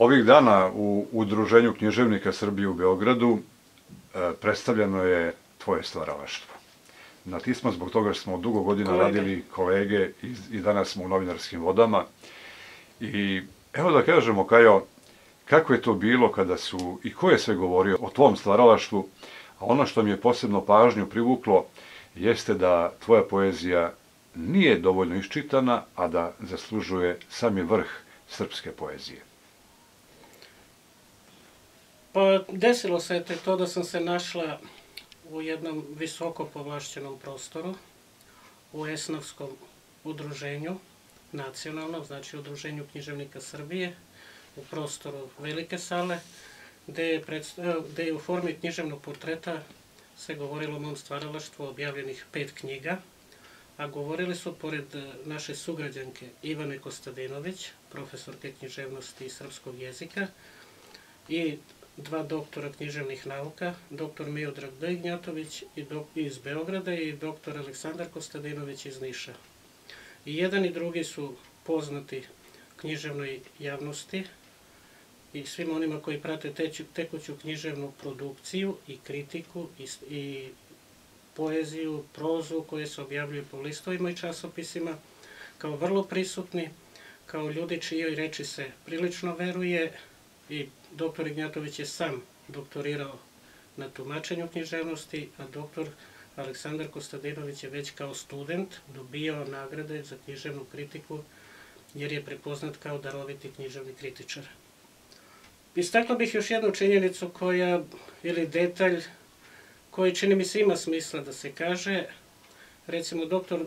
Ovih dana u Udruženju književnika Srbije u Beogradu e, predstavljeno je tvoje stvaralaštvo. Na ti smo zbog toga što smo dugo godina Kolege. radili kolege i, i danas smo u novinarskim vodama. I evo da kažemo, Kajo, kako je to bilo kada su i ko je sve govorio o tvom stvaralaštvu, a ono što mi je posebno pažnju privuklo jeste da tvoja poezija nije dovoljno iščitana, a da zaslužuje sami vrh srpske poezije. Pa desilo se je to da sam se našla u jednom visoko povlašćenom prostoru, u Esnavskom udruženju, nacionalnom, znači udruženju književnika Srbije, u prostoru velike sale, gde je, predst- gde je u formi književnog portreta se govorilo o mom stvaralaštvu objavljenih pet knjiga, a govorili su pored e, naše sugrađanke Ivane Kostadinović, profesorke književnosti i srpskog jezika, i dva doktora književnih nauka, doktor Miodrag Dejgnjatović iz Beograda i doktor Aleksandar Kostadinović iz Niša. I jedan i drugi su poznati književnoj javnosti i svim onima koji prate tekuću književnu produkciju i kritiku i, i poeziju, prozu koje se objavljuju po listovima i časopisima kao vrlo prisutni, kao ljudi čijoj reči se prilično veruje i doktor Ignjatović je sam doktorirao na tumačenju književnosti, a doktor Aleksandar Kostadinović je već kao student dobijao nagrade za književnu kritiku jer je prepoznat kao daroviti književni kritičar. Istakla bih još jednu činjenicu koja, ili detalj, koji čini mi se ima smisla da se kaže. Recimo, doktor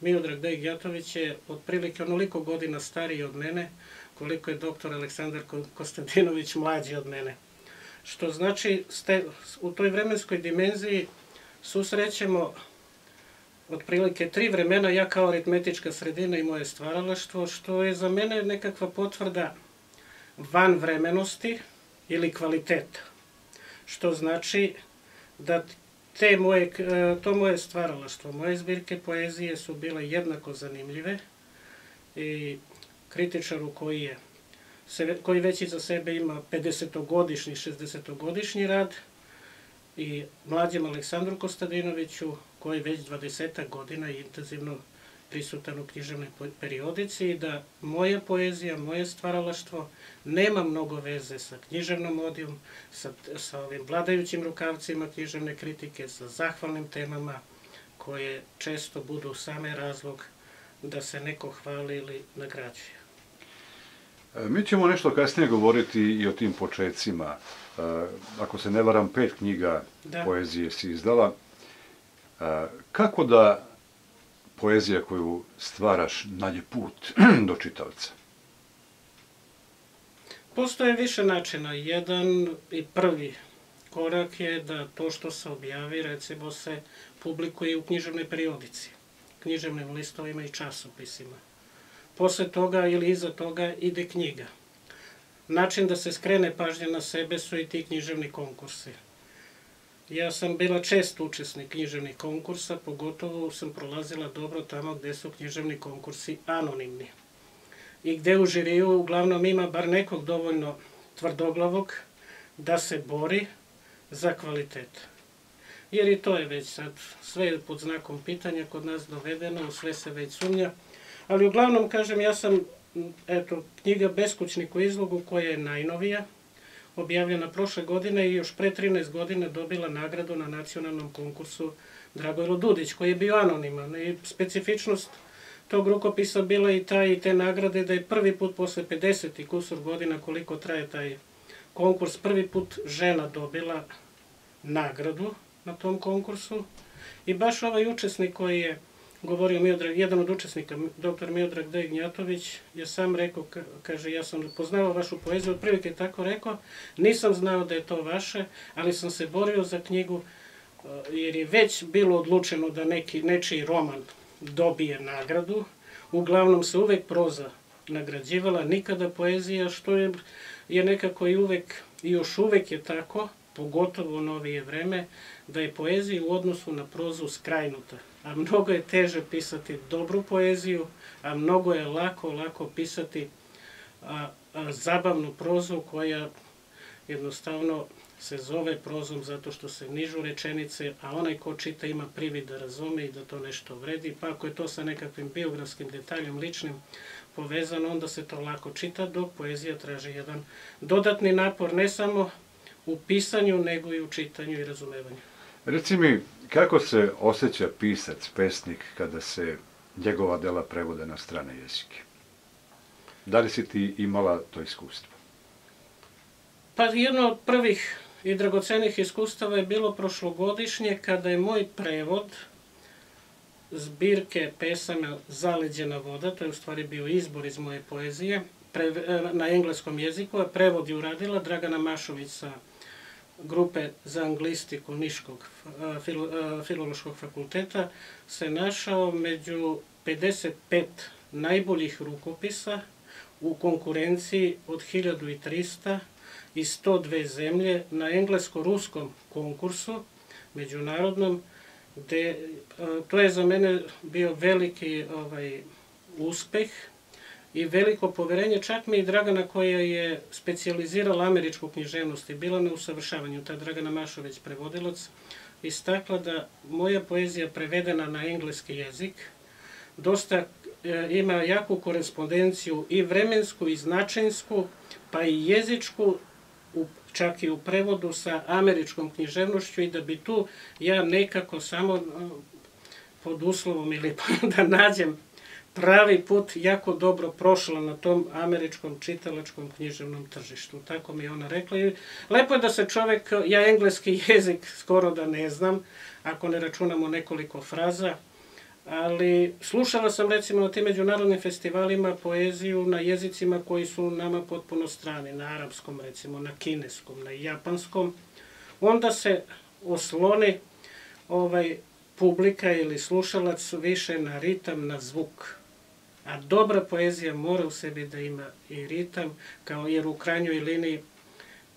Miodrag Dejgjatović je otprilike onoliko godina stariji od mene, koliko je doktor Aleksandar Ko- Kostadinović mlađi od mene. Što znači, ste, u toj vremenskoj dimenziji susrećemo otprilike tri vremena, ja kao aritmetička sredina i moje stvaralaštvo, što je za mene nekakva potvrda van vremenosti ili kvaliteta. Što znači da te moje, to moje stvaralaštvo, moje zbirke poezije su bile jednako zanimljive i kritičaru koji je koji već iza sebe ima 50-godišnji, 60-godišnji rad i mlađem Aleksandru Kostadinoviću koji već 20 godina je intenzivno prisutan u književnoj periodici i da moja poezija, moje stvaralaštvo nema mnogo veze sa književnom odijom, sa, sa ovim vladajućim rukavcima književne kritike, sa zahvalnim temama koje često budu same razlog da se neko hvali ili nagrađuje. E, Mi ćemo nešto kasnije govoriti i o tim početcima. E, Ako se ne varam, pet knjiga Da. poezije si izdala. E, Kako da poezija koju stvaraš nađe put do čitavca? Postoje više načina. Jedan i prvi korak je da to što se objavi, recimo, se publikuje u književnoj periodici, književnim listovima i časopisima. Posle toga ili iza toga ide knjiga. Način da se skrene pažnja na sebe su i ti književni konkursi. Ja sam bila čest učesnik književnih konkursa, pogotovo sam prolazila dobro tamo gde su književni konkursi anonimni i gde u žiriju uglavnom ima bar nekog dovoljno tvrdoglavog da se bori za kvalitet. Jer i to je već sad sve pod znakom pitanja kod nas dovedeno, u sve se već sumnja. Ali uglavnom, kažem, ja sam, eto, knjiga Beskućnik u izlogu koja je najnovija, objavljena prošle godine i još pre 13 godina dobila nagradu na nacionalnom konkursu Dragojlo Dudić, koji je bio anoniman. I specifičnost tog rukopisa bila i taj i te nagrade da je prvi put posle 50 i kusur godina koliko traje taj konkurs, prvi put žena dobila nagradu na tom konkursu i baš ovaj učesnik koji je govorio Miodrag, jedan od učesnika, dr. Miodrag D. Gnjatović, je sam rekao, ka- kaže, ja sam poznao vašu poeziju, otprilike je tako rekao, nisam znao da je to vaše, ali sam se borio za knjigu uh, jer je već bilo odlučeno da neki, nečiji roman dobije nagradu. Uglavnom se uvek proza nagrađivala, nikada poezija, što je, je nekako i uvek, i još uvek je tako, pogotovo u novije vreme, da je poezija u odnosu na prozu skrajnuta. A mnogo je teže pisati dobru poeziju, a mnogo je lako, lako pisati zabavnu prozu koja jednostavno se zove prozom zato što se nižu rečenice, a onaj ko čita ima privid da razume i da to nešto vredi, pa ako je to sa nekakvim biografskim detaljom ličnim povezano, onda se to lako čita, dok poezija traži jedan dodatni napor, ne samo u pisanju, nego i u čitanju i razumevanju. Reci mi, kako se osjeća pisac, pesnik, kada se njegova dela prevode na strane jezike? Da li si ti imala to iskustvo? Pa jedno od prvih i dragocenih iskustava je bilo prošlogodišnje kada je moj prevod zbirke pesama Zaleđena voda, to je u stvari bio izbor iz moje poezije, pre, na engleskom jeziku, a prevod je uradila Dragana Mašović sa grupe za anglistiku Niškog filo, filološkog fakulteta, se našao među 55 najboljih rukopisa u konkurenciji od 1300 i 102 zemlje na englesko-ruskom konkursu međunarodnom, gde to je za mene bio veliki ovaj, uspeh i veliko poverenje, čak mi i Dragana koja je specijalizirala američku književnost i bila na usavršavanju, ta Dragana Mašović prevodilac, istakla da moja poezija prevedena na engleski jezik dosta e, ima jaku korespondenciju i vremensku i značajsku, pa i jezičku čak i u prevodu sa američkom književnošću i da bi tu ja nekako samo pod uslovom ili da nađem pravi put jako dobro prošla na tom američkom čitalačkom književnom tržištu. Tako mi je ona rekla. Lepo je da se čovek, ja engleski jezik skoro da ne znam, ako ne računamo nekoliko fraza, ali slušala sam recimo na tim međunarodnim festivalima poeziju na jezicima koji su nama potpuno strani, na arapskom recimo, na kineskom, na japanskom, onda se osloni ovaj, publika ili slušalac više na ritam, na zvuk. A dobra poezija mora u sebi da ima i ritam, kao jer u krajnjoj liniji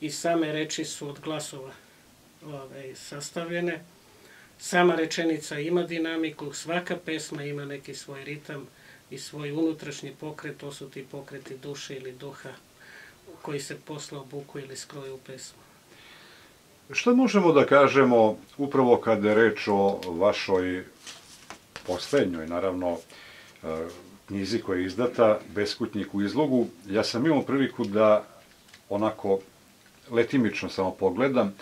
i same reči su od glasova ovaj, sastavljene. Sama rečenica ima dinamiku, svaka pesma ima neki svoj ritam i svoj unutrašnji pokret, to su ti pokreti duše ili duha koji se posle obuku ili skroju u pesmu. Šta možemo da kažemo upravo kada je reč o vašoj poslednjoj, naravno, e, knjizi koja je izdata, Beskutnik u izlogu? Ja sam imao priliku da onako letimično samo pogledam.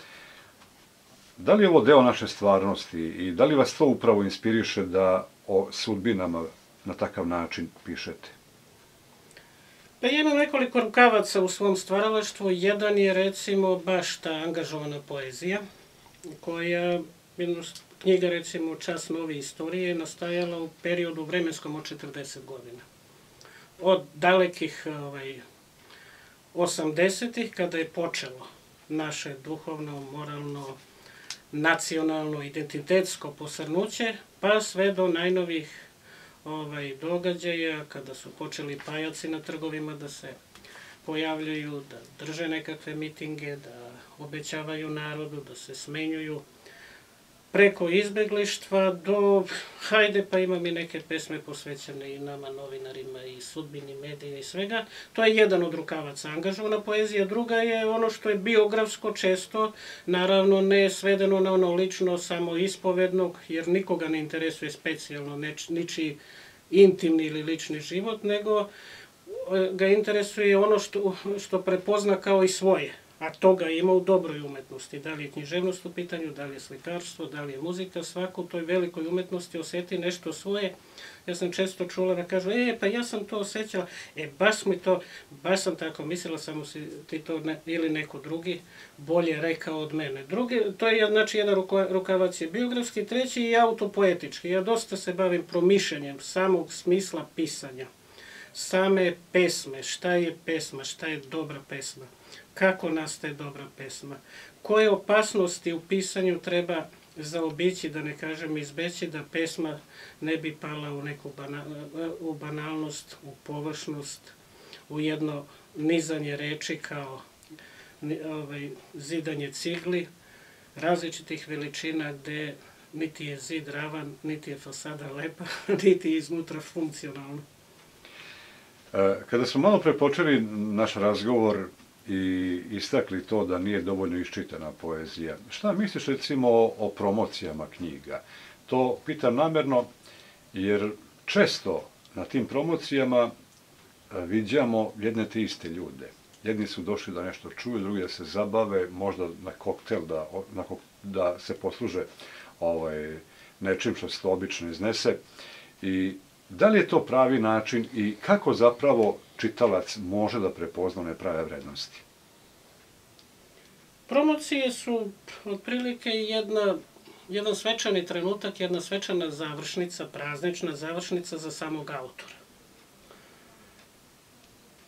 Da li je ovo deo naše stvarnosti i da li vas to upravo inspiriše da o sudbinama na takav način pišete? Pa imam nekoliko rukavaca u svom stvaralaštvu. Jedan je recimo baš ta angažovana poezija, koja, jedna knjiga recimo Čas nove istorije, je nastajala u periodu vremenskom od 40 godina. Od dalekih ovaj, 80-ih, kada je počelo naše duhovno, moralno, nacionalno, identitetsko posrnuće, pa sve do najnovih ovaj, događaja, kada su počeli pajaci na trgovima da se pojavljaju, da drže nekakve mitinge, da obećavaju narodu, da se smenjuju, preko izbeglištva do, hajde pa imam i neke pesme posvećene i nama novinarima i sudbini medija i svega. To je jedan od rukavaca angažovana poezija. Druga je ono što je biografsko često, naravno ne svedeno na ono lično samo ispovednog, jer nikoga ne interesuje specijalno neč, intimni ili lični život, nego e, ga interesuje ono što, što prepozna kao i svoje a toga ima u dobroj umetnosti. Da li je književnost u pitanju, da li je slikarstvo, da li je muzika, svako u toj velikoj umetnosti oseti nešto svoje. Ja sam često čula da kažu, e, pa ja sam to osjećala, e, baš mi to, baš sam tako mislila, samo si ti to ne, ili neko drugi bolje rekao od mene. Drugi, to je znači jedan rukavac je biografski, treći je autopoetički. Ja dosta se bavim promišljanjem samog smisla pisanja, same pesme, šta je pesma, šta je dobra pesma kako nastaje dobra pesma, koje opasnosti u pisanju treba zaobići, da ne kažem izbeći, da pesma ne bi pala u neku bana, u banalnost, u površnost, u jedno nizanje reči kao ovaj, zidanje cigli, različitih veličina gde niti je zid ravan, niti je fasada lepa, niti je iznutra funkcionalna. E, kada smo malo prepočeli naš razgovor i istakli to da nije dovoljno iščitana poezija, šta misliš recimo o promocijama knjiga? To pitam namerno jer često na tim promocijama e, viđamo jedne te iste ljude. Jedni su došli da nešto čuju, drugi da se zabave, možda na koktel da, na, da se posluže ovaj, nečim što se to obično iznese. I da li je to pravi način i kako zapravo čitalac može da prepozna one prave vrednosti? Promocije su otprilike jedna, jedan svečani trenutak, jedna svečana završnica, praznična završnica za samog autora.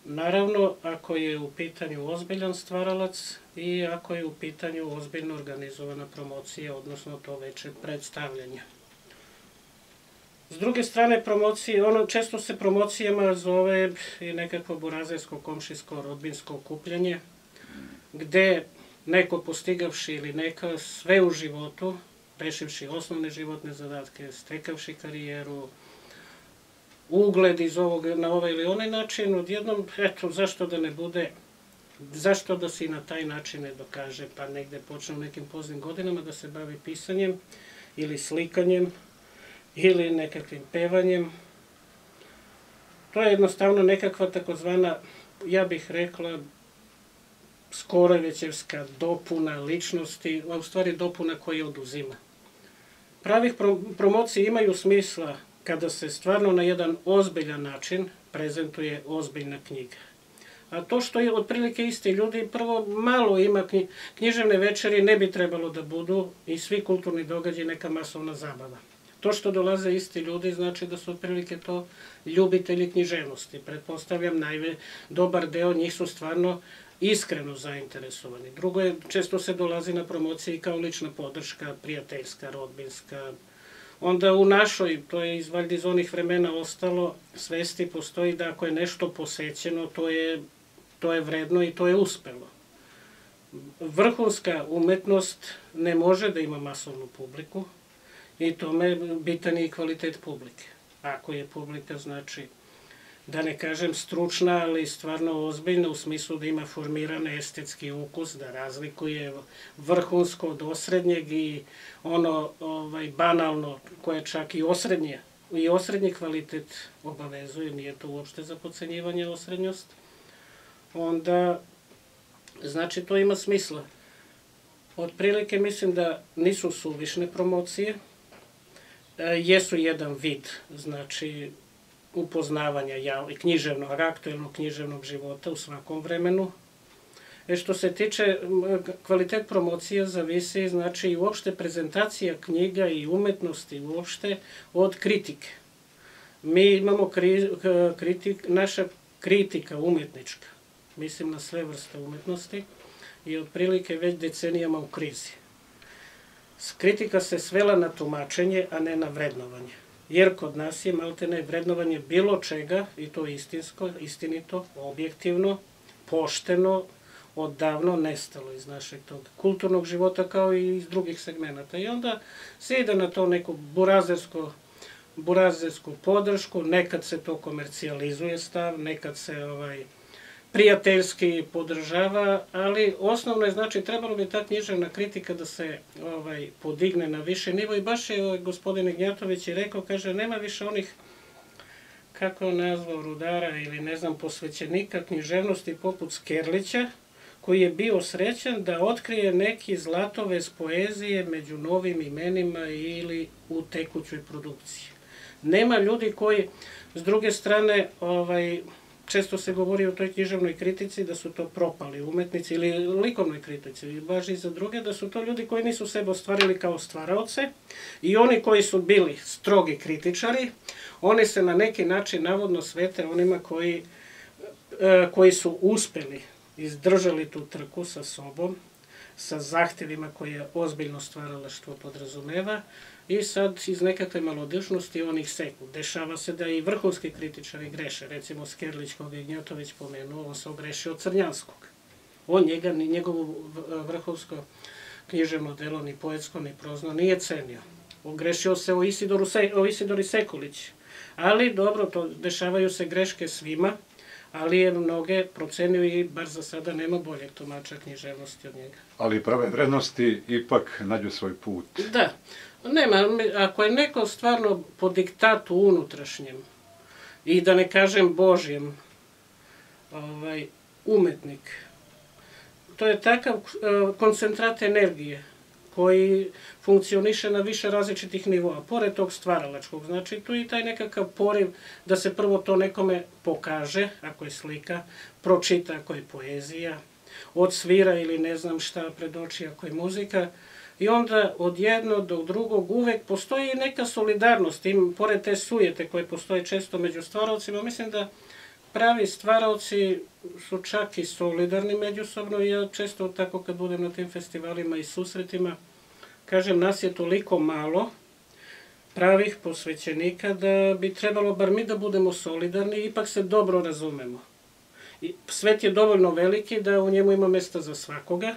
Naravno, ako je u pitanju ozbiljan stvaralac i ako je u pitanju ozbiljno organizovana promocija, odnosno to veće predstavljanje. S druge strane, promocije, ono, često se promocijama zove i nekakvo burazersko, komšijsko, rodbinsko okupljanje, gde neko postigavši ili neka sve u životu, rešivši osnovne životne zadatke, stekavši karijeru, ugled iz ovog na ovaj ili onaj način, odjednom, eto, zašto da ne bude, zašto da se i na taj način ne dokaže, pa negde počne u nekim poznim godinama da se bavi pisanjem ili slikanjem ili nekakvim pevanjem. To je jednostavno nekakva takozvana, ja bih rekla, Skorojevićevska dopuna ličnosti, a u stvari dopuna koja oduzima. Pravih promocije imaju smisla kada se stvarno na jedan ozbiljan način prezentuje ozbiljna knjiga. A to što je otprilike isti ljudi, prvo malo ima književne večeri, ne bi trebalo da budu i svi kulturni događaji neka masovna zabava. To što dolaze isti ljudi znači da su otprilike to ljubitelji književnosti. Pretpostavljam, najve, dobar deo njih su stvarno iskreno zainteresovani. Drugo je, često se dolazi na promocije kao lična podrška, prijateljska, rodbinska. Onda u našoj, to je iz valjda iz onih vremena ostalo, svesti postoji da ako je nešto posećeno, to je, to je vredno i to je uspelo. Vrhunska umetnost ne može da ima masovnu publiku i tome bitan je i kvalitet publike. Ako je publika, znači, da ne kažem stručna, ali stvarno ozbiljna u smislu da ima formiran estetski ukus, da razlikuje vrhunsko od osrednjeg i ono ovaj, banalno koje čak i osrednje i osrednji kvalitet obavezuje, nije to uopšte za pocenjivanje osrednjost, onda znači to ima smisla. Otprilike mislim da nisu suvišne promocije, jesu jedan vid, znači upoznavanja i književnog, aktuelnog književnog života u svakom vremenu. E što se tiče kvalitet promocije zavisi znači i uopšte prezentacija knjiga i umetnosti uopšte od kritike. Mi imamo kri, kritik, naša kritika umetnička, mislim na sve vrste umetnosti i otprilike već decenijama u krizi. Kritika se svela na tumačenje, a ne na vrednovanje jer kod nas je maltene vrednovanje bilo čega, i to istinsko, istinito, objektivno, pošteno, odavno nestalo iz našeg tog kulturnog života kao i iz drugih segmenta. I onda se ide na to neku burazersko burazersku podršku, nekad se to komercijalizuje stav, nekad se ovaj, prijateljski podržava, ali osnovno je, znači, trebalo bi ta književna kritika da se ovaj, podigne na više nivo i baš je ovaj, gospodin Ignjatović i rekao, kaže, nema više onih kako je nazvao rudara ili ne znam posvećenika književnosti poput Skerlića, koji je bio srećan da otkrije neki zlatovez poezije među novim imenima ili u tekućoj produkciji. Nema ljudi koji, s druge strane, ovaj, često se govori o toj književnoj kritici da su to propali umetnici ili likovnoj kritici, baš i za druge, da su to ljudi koji nisu sebe ostvarili kao stvaraoce i oni koji su bili strogi kritičari, oni se na neki način navodno svete onima koji, e, koji su uspeli, izdržali tu trku sa sobom, sa zahtevima koje ozbiljno stvaralaštvo podrazumeva i sad iz nekakve malodišnosti on ih seku. Dešava se da i vrhunski kritičari greše, recimo Skerlić koga je Gnjotović pomenuo, on se ogrešio od Crnjanskog. On njega, ni njegovo vrhunsko književno delo, ni poetsko, ni prozno, nije cenio. Ogrešio se o, Isidoru, o Isidori Sekulić. Ali, dobro, to dešavaju se greške svima, ali je mnoge procenio i bar za sada nema boljeg tumača književnosti od njega. Ali prave vrednosti ipak nađu svoj put. Da. Nema, ako je neko stvarno po diktatu unutrašnjem i da ne kažem Božjem ovaj, umetnik, to je takav uh, koncentrat energije koji funkcioniše na više različitih nivoa, pored tog stvaralačkog. Znači, tu je i taj nekakav poriv da se prvo to nekome pokaže, ako je slika, pročita ako je poezija, odsvira ili ne znam šta predoči ako je muzika, i onda od jednog do drugog uvek postoji neka solidarnost, im, pored te sujete koje postoje često među stvaravcima, mislim da pravi stvaravci su čak i solidarni međusobno i ja često tako kad budem na tim festivalima i susretima, kažem, nas je toliko malo pravih posvećenika da bi trebalo bar mi da budemo solidarni i ipak se dobro razumemo. I svet je dovoljno veliki da u njemu ima mesta za svakoga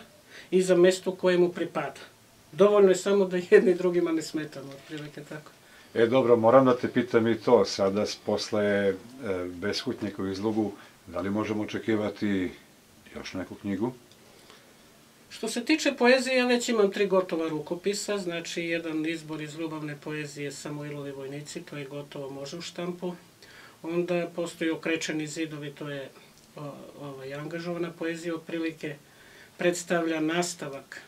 i za mesto koje mu pripada. Dovoljno je samo da jedni drugima ne smetamo, otprilike tako. E dobro, moram da te pitam i to, sada posle e, Beshutnjekovu izlogu, da li možemo očekivati još neku knjigu? Što se tiče poezije, ja već imam tri gotova rukopisa, znači jedan izbor iz ljubavne poezije Samoilovi vojnici, to je gotovo može u štampu. Onda postoji Okrečeni zidovi, to je o, ovaj, angažovana poezija, otprilike predstavlja nastavak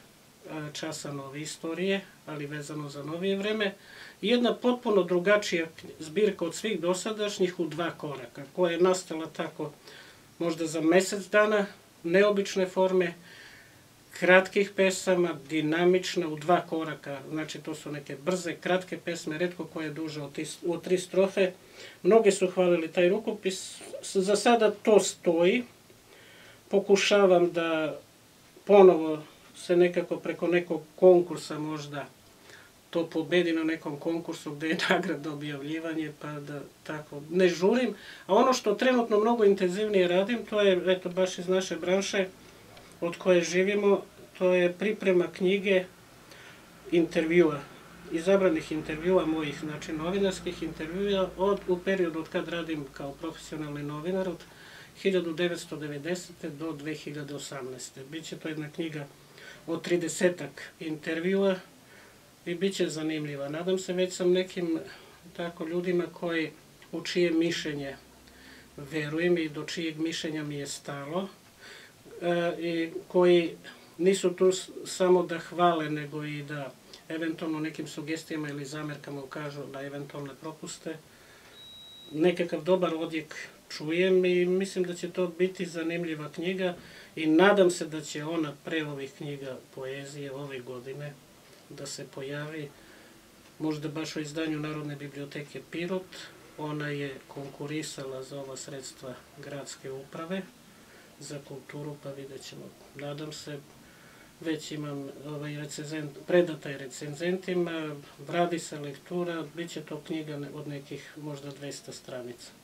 časa nove istorije, ali vezano za novije vreme. Jedna potpuno drugačija zbirka od svih dosadašnjih u dva koraka, koja je nastala tako možda za mesec dana, neobične forme, kratkih pesama, dinamična, u dva koraka. Znači, to su neke brze, kratke pesme, redko koje je duže od, od tri strofe. Mnogi su hvalili taj rukopis. Za sada to stoji. Pokušavam da ponovo se nekako preko nekog konkursa možda to pobedi na nekom konkursu gde je nagrada objavljivanje, pa da tako ne žurim. A ono što trenutno mnogo intenzivnije radim, to je, eto, baš iz naše branše, od koje živimo, to je priprema knjige intervjua, izabranih intervjua mojih, znači novinarskih intervjua od, u periodu od kad radim kao profesionalni novinar, od 1990. do 2018. Biće to jedna knjiga od 30 intervjua i bit će zanimljiva. Nadam se već sam nekim tako ljudima koji u čije mišljenje verujem i do čijeg mišljenja mi je stalo e, i koji nisu tu samo da hvale, nego i da eventualno nekim sugestijama ili zamerkama ukažu da eventualne propuste. Nekakav dobar odjek čujem i mislim da će to biti zanimljiva knjiga i nadam se da će ona pre ovih knjiga poezije ove godine da se pojavi možda baš u izdanju Narodne biblioteke Pirot. Ona je konkurisala za ova sredstva gradske uprave za kulturu, pa vidjet ćemo. Nadam se, već imam ovaj recenzent, predata je recenzentima, radi se lektura, bit će to knjiga od nekih možda 200 stranica.